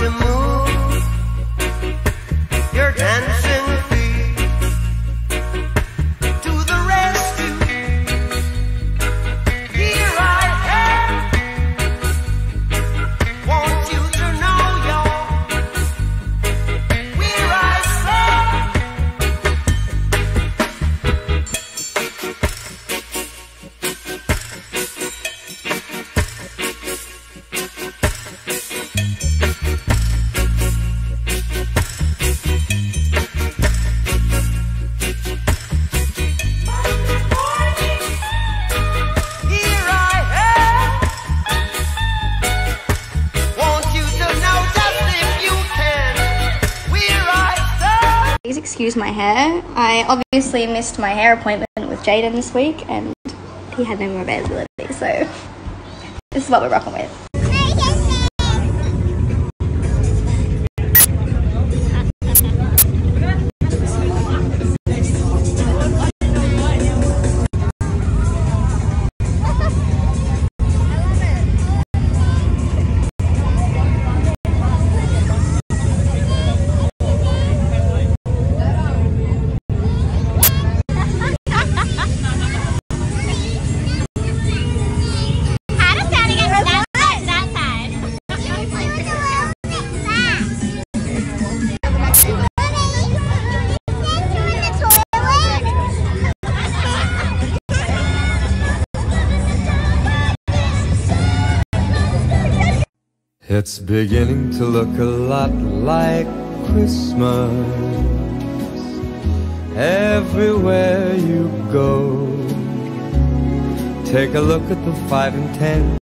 to move Please excuse my hair. I obviously missed my hair appointment with Jaden this week and he had no more availability, so this is what we're rocking with. It's beginning to look a lot like Christmas everywhere you go. Take a look at the five and ten